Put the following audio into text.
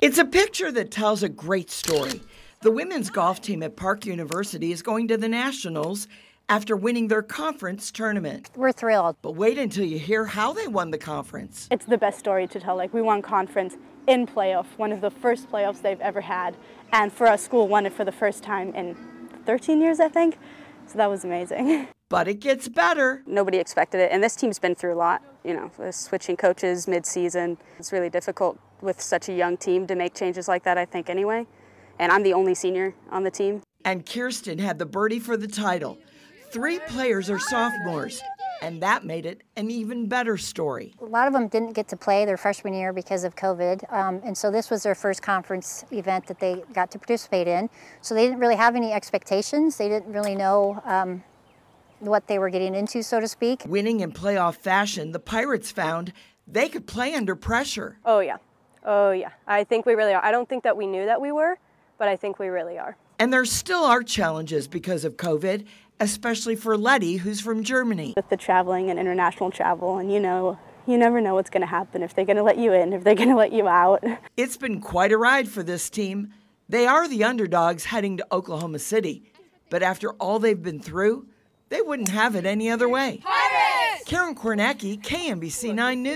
It's a picture that tells a great story. The women's golf team at Park University is going to the Nationals after winning their conference tournament. We're thrilled. But wait until you hear how they won the conference. It's the best story to tell. Like, we won conference in playoff, one of the first playoffs they've ever had. And for our school, won it for the first time in 13 years, I think. So that was amazing. But it gets better. Nobody expected it, and this team's been through a lot. You know, switching coaches mid-season. It's really difficult with such a young team to make changes like that, I think, anyway. And I'm the only senior on the team. And Keirceten had the birdie for the title. Three players are sophomores, and that made it an even better story. A lot of them didn't get to play their freshman year because of COVID, um, and so this was their first conference event that they got to participate in. So they didn't really have any expectations. They didn't really know um, what they were getting into, so to speak. Winning in playoff fashion, the Pirates found they could play under pressure. Oh, yeah. Oh, yeah. I think we really are. I don't think that we knew that we were, but I think we really are. And there still are challenges because of COVID, especially for Letty, who's from Germany. With the traveling and international travel, and you know, you never know what's going to happen if they're going to let you in, if they're going to let you out. It's been quite a ride for this team. They are the underdogs heading to Oklahoma City, but after all they've been through, they wouldn't have it any other way. Pirates! Karen Kornacki, KMBC 9 News.